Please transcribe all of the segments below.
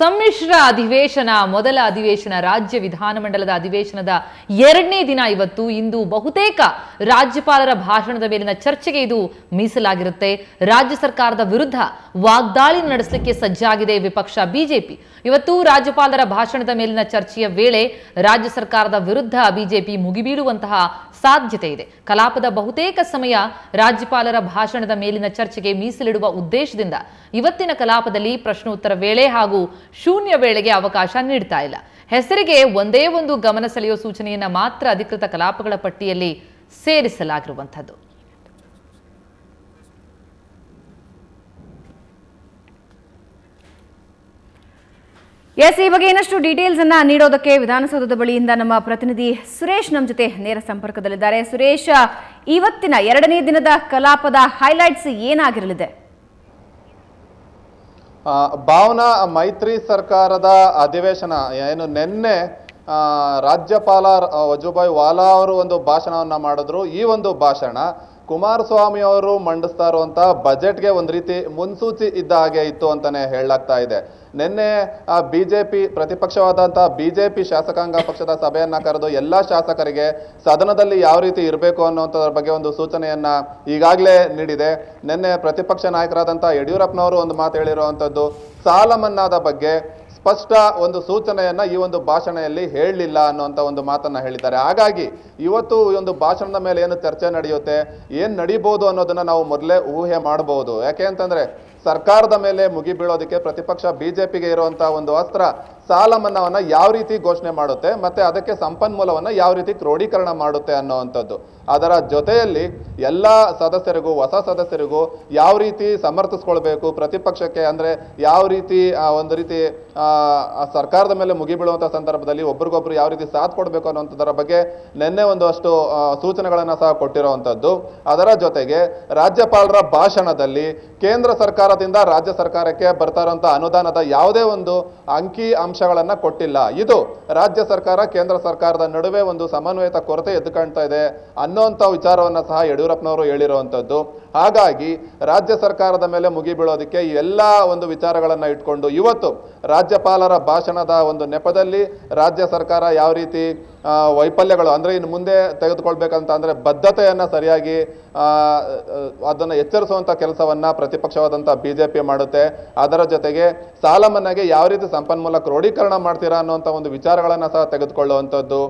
ಸಮ್ಮಿಶ್ರ ಅಧಿವೇಶನ, ಮೊದಲ ಅಧಿವೇಶನ, ರಾಜ್ಯ ವಿಧಾನಮಂಡಲದ ಅಧಿವೇಶನದ ಎರಡನೇ ದಿನ ಇವತ್ತು. ಇಂದು ಬಹುತೇಕ ರಾಜ್ಯಪಾಲರ ಭಾಷಣದ ಮೇಲಿನ ಚರ್ಚೆಗೆ ಇದು ಮೀಸಲಾಗಿರುತ್ತೆ. ರಾಜ್ಯ ಸರ್ಕಾರದ ವಿರುದ್ಧ ವಾಗ್ದಾಳಿ ನಡೆಸಲಿಕ್ಕೆ ಸಜ್ಜಾಗಿದೆ ವಿಪಕ್ಷ ಬಿಜೆಪಿ. ಇವತ್ತು ರಾಜ್ಯಪಾಲರ ಭಾಷಣದ ಮೇಲಿನ ಚರ್ಚೆಯ ವೇಳೆ ರಾಜ್ಯ ಸರ್ಕಾರದ ವಿರುದ್ಧ ಬಿಜೆಪಿ ಮುಗಿಬೀಳುವಂತಹ ಸಾಧ್ಯತೆ ಇದೆ. ಕಲಾಪದ ಬಹುತೇಕ ಸಮಯ ರಾಜ್ಯಪಾಲರ ಭಾಷಣದ ಮೇಲಿನ ಚರ್ಚೆಗೆ ಮೀಸಲಿಡುವ ಉದ್ದೇಶದಿಂದ ಇವತ್ತಿನ ಕಲಾಪದಲ್ಲಿ ಪ್ರಶ್ನೋತ್ತರ ವೇಳೆ ಹಾಗೂ ಶೂನ್ಯ ವೇಳೆಗೆ ಅವಕಾಶ ನೀಡ್ತಾ ಇಲ್ಲ. ಹೆಸರಿಗೆ ಒಂದೇ ಒಂದು ಗಮನ ಸೆಳೆಯುವ ಸೂಚನೆಯನ್ನ ಮಾತ್ರ ಅಧಿಕೃತ ಕಲಾಪಗಳ ಪಟ್ಟಿಯಲ್ಲಿ ಸೇರಿಸಲಾಗಿರುವಂಥದ್ದು. ಎಸ್ ಈ ಬಗ್ಗೆ ಇನ್ನಷ್ಟು ಡೀಟೇಲ್ಸ್ ಅನ್ನ ನೀಡೋದಕ್ಕೆ ವಿಧಾನಸೌಧದ ಬಳಿಯಿಂದ ನಮ್ಮ ಪ್ರತಿನಿಧಿ ಸುರೇಶ್ ನಮ್ಮ ಜೊತೆ ನೇರ ಸಂಪರ್ಕದಲ್ಲಿದ್ದಾರೆ. ಸುರೇಶ್, ಇವತ್ತಿನ ಎರಡನೇ ದಿನದ ಕಲಾಪದ ಹೈಲೈಟ್ಸ್ ಏನಾಗಿರಲಿದೆ? ಭಾವನಾ ಮೈತ್ರಿ ಸರ್ಕಾರದ ಅಧಿವೇಶನ, ಏನು ನಿನ್ನೆ ರಾಜ್ಯಪಾಲ ವಜುಭಾಯ್ ವಾಲಾ ಅವರು ಒಂದು ಭಾಷಣವನ್ನು ಮಾಡಿದ್ರು. ಈ ಒಂದು ಭಾಷಣ ಕುಮಾರಸ್ವಾಮಿ ಅವರು ಮಂಡಿಸ್ತಾ ಇರುವಂತ ಬಜೆಟ್ಗೆ ಒಂದು ರೀತಿ ಮುನ್ಸೂಚಿ ಇದ್ದ ಹಾಗೆ ಇತ್ತು ಅಂತಾನೆ ಹೇಳಲಾಗ್ತಾ ಇದೆ. ನಿನ್ನೆ, ಆ, ಬಿಜೆಪಿ ಪ್ರತಿಪಕ್ಷವಾದಂತಹ ಬಿಜೆಪಿ ಶಾಸಕಾಂಗ ಪಕ್ಷದ ಸಭೆಯನ್ನ ಕರೆದು ಎಲ್ಲಾ ಶಾಸಕರಿಗೆ ಸದನದಲ್ಲಿ ಯಾವ ರೀತಿ ಇರಬೇಕು ಅನ್ನುವಂಥದ್ರ ಬಗ್ಗೆ ಒಂದು ಸೂಚನೆಯನ್ನ ಈಗಾಗಲೇ ನೀಡಿದೆ. ನಿನ್ನೆ ಪ್ರತಿಪಕ್ಷ ನಾಯಕರಾದಂತಹ ಯಡಿಯೂರಪ್ಪನವರು ಒಂದು ಮಾತು ಹೇಳಿರುವಂಥದ್ದು ಸಾಲ ಮನ್ನಾದ ಬಗ್ಗೆ ಸ್ಪಷ್ಟ ಒಂದು ಸೂಚನೆಯನ್ನು ಈ ಒಂದು ಭಾಷಣೆಯಲ್ಲಿ ಹೇಳಲಿಲ್ಲ ಅನ್ನುವಂಥ ಒಂದು ಮಾತನ್ನು ಹೇಳಿದ್ದಾರೆ. ಹಾಗಾಗಿ ಇವತ್ತು ಈ ಒಂದು ಭಾಷಣದ ಮೇಲೆ ಏನು ಚರ್ಚೆ ನಡೆಯುತ್ತೆ, ಏನು ನಡೀಬೋದು ಅನ್ನೋದನ್ನು ನಾವು ಮೊದಲೇ ಊಹೆ ಮಾಡಬಹುದು. ಯಾಕೆ ಅಂತಂದ್ರೆ ಸರ್ಕಾರದ ಮೇಲೆ ಮುಗಿ ಬೀಳೋದಕ್ಕೆ ಪ್ರತಿಪಕ್ಷ ಬಿಜೆಪಿಗೆ ಇರುವಂತಹ ಒಂದು ಅಸ್ತ್ರ ಸಾಲ ಮನ್ನಾವನ್ನ ಯಾವ ರೀತಿ ಘೋಷಣೆ ಮಾಡುತ್ತೆ, ಮತ್ತೆ ಅದಕ್ಕೆ ಸಂಪನ್ಮೂಲವನ್ನ ಯಾವ ರೀತಿ ಕ್ರೋಢೀಕರಣ ಮಾಡುತ್ತೆ ಅನ್ನುವಂಥದ್ದು. ಅದರ ಜೊತೆಯಲ್ಲಿ ಎಲ್ಲ ಸದಸ್ಯರಿಗೂ, ಹೊಸ ಸದಸ್ಯರಿಗೂ ಯಾವ ರೀತಿ ಸಮರ್ಥಿಸ್ಕೊಳ್ಬೇಕು, ಪ್ರತಿಪಕ್ಷಕ್ಕೆ ಅಂದ್ರೆ ಯಾವ ರೀತಿ ಒಂದು ರೀತಿ ಸರ್ಕಾರದ ಮೇಲೆ ಮುಗಿಬೀಳುವಂತ ಸಂದರ್ಭದಲ್ಲಿ ಒಬ್ರಿಗೊಬ್ರು ಯಾವ ರೀತಿ ಸಾಥ್ ಕೊಡಬೇಕು ಅನ್ನೋಂಥದ್ರ ಬಗ್ಗೆ ನಿನ್ನೆ ಒಂದಷ್ಟು ಸೂಚನೆಗಳನ್ನ ಸಹ ಕೊಟ್ಟಿರುವಂತದ್ದು ಅದರ ಜೊತೆಗೆ ರಾಜ್ಯಪಾಲರ ಭಾಷಣದಲ್ಲಿ ಕೇಂದ್ರ ಸರ್ಕಾರದಿಂದ ರಾಜ್ಯ ಸರ್ಕಾರಕ್ಕೆ ಬರ್ತಾ ಅನುದಾನದ ಯಾವುದೇ ಒಂದು ಅಂಕಿ ಅಂಶಗಳನ್ನ ಕೊಟ್ಟಿಲ್ಲ. ಇದು ರಾಜ್ಯ ಸರ್ಕಾರ, ಕೇಂದ್ರ ಸರ್ಕಾರದ ನಡುವೆ ಒಂದು ಸಮನ್ವಯತ ಕೊರತೆ ಎದ್ದು ಕಾಣ್ತಾ ಇದೆ ಅನ್ನೋಂಥ ವಿಚಾರವನ್ನ ಸಹ ಯಡಿಯೂರಪ್ಪನವರು ಹೇಳಿರುವಂತದ್ದು ಹಾಗಾಗಿ ರಾಜ್ಯ ಸರ್ಕಾರದ ಮೇಲೆ ಮುಗಿಬೀಳೋದಕ್ಕೆ ಎಲ್ಲ ಒಂದು ವಿಚಾರಗಳನ್ನ ಇಟ್ಕೊಂಡು ಇವತ್ತು ರಾಜ್ಯಪಾಲರ ಭಾಷಣದ ಒಂದು ನೆಪದಲ್ಲಿ ರಾಜ್ಯ ಸರ್ಕಾರ ಯಾವ ರೀತಿ ವೈಫಲ್ಯಗಳು ಅಂದ್ರೆ ಇನ್ನು ಮುಂದೆ ತೆಗೆದುಕೊಳ್ಬೇಕಂತ ಅಂದ್ರೆ ಬದ್ಧತೆಯನ್ನ ಸರಿಯಾಗಿ ಅದನ್ನು ಎಚ್ಚರಿಸುವಂತ ಕೆಲಸವನ್ನ ಪ್ರತಿಪಕ್ಷವಾದಂತ ಪಿ ಮಾಡುತ್ತೆ, ಅದರ ಜೊತೆಗೆ ಸಾಲ ಮನ್ನಾಗೆ ಯಾವ ರೀತಿ ಸಂಪನ್ಮೂಲ ಕ್ರೋಢೀಕರಣ ಮಾಡ್ತೀರಾ ಅನ್ನುವಂಥ ಒಂದು ವಿಚಾರಗಳನ್ನು ಸಹ ತೆಗೆದುಕೊಳ್ಳುವಂಥದ್ದು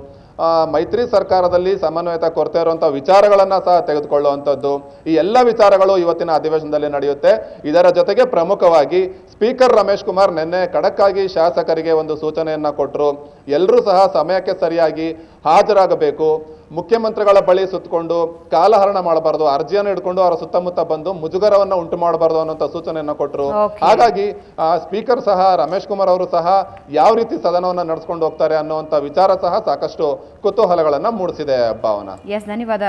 ಮೈತ್ರಿ ಸರ್ಕಾರದಲ್ಲಿ ಸಮನ್ವಯತೆ ಕೊರತೆ ಇರುವಂಥ ವಿಚಾರಗಳನ್ನು ಸಹ ತೆಗೆದುಕೊಳ್ಳುವಂಥದ್ದು, ಈ ಎಲ್ಲ ವಿಚಾರಗಳು ಇವತ್ತಿನ ಅಧಿವೇಶನದಲ್ಲಿ ನಡೆಯುತ್ತೆ. ಇದರ ಜೊತೆಗೆ ಪ್ರಮುಖವಾಗಿ ಸ್ಪೀಕರ್ ರಮೇಶ್ ಕುಮಾರ್ ನಿನ್ನೆ ಖಡಕ್ಕಾಗಿ ಶಾಸಕರಿಗೆ ಒಂದು ಸೂಚನೆಯನ್ನು ಕೊಟ್ಟರು ಎಲ್ಲರೂ ಸಹ ಸಮಯಕ್ಕೆ ಸರಿಯಾಗಿ ಹಾಜರಾಗಬೇಕು. ಮುಖ್ಯಮಂತ್ರಿಗಳ ಬಳಿ ಸುತ್ತಕೊಂಡು ಕಾಲಹರಣ ಮಾಡಬಾರದು ಅರ್ಜಿಯನ್ನು ಹಿಡ್ಕೊಂಡು ಅವರ ಸುತ್ತಮುತ್ತ ಬಂದು ಮುಜುಗರವನ್ನ ಉಂಟು ಮಾಡಬಾರದು ಅನ್ನುವಂಥ ಸೂಚನೆಯನ್ನು ಕೊಟ್ಟರು ಹಾಗಾಗಿ ಆ, ಸ್ಪೀಕರ್ ಸಹ ರಮೇಶ್ ಕುಮಾರ್ ಅವರು ಸಹ ಯಾವ ರೀತಿ ಸದನವನ್ನು ನಡೆಸ್ಕೊಂಡು ಹೋಗ್ತಾರೆ ಅನ್ನುವಂಥ ವಿಚಾರ ಸಹ ಸಾಕಷ್ಟು ಕುತೂಹಲಗಳನ್ನು ಮೂಡಿಸಿದೆ ಭಾವನಾ. ಎಸ್ ಧನ್ಯವಾದ.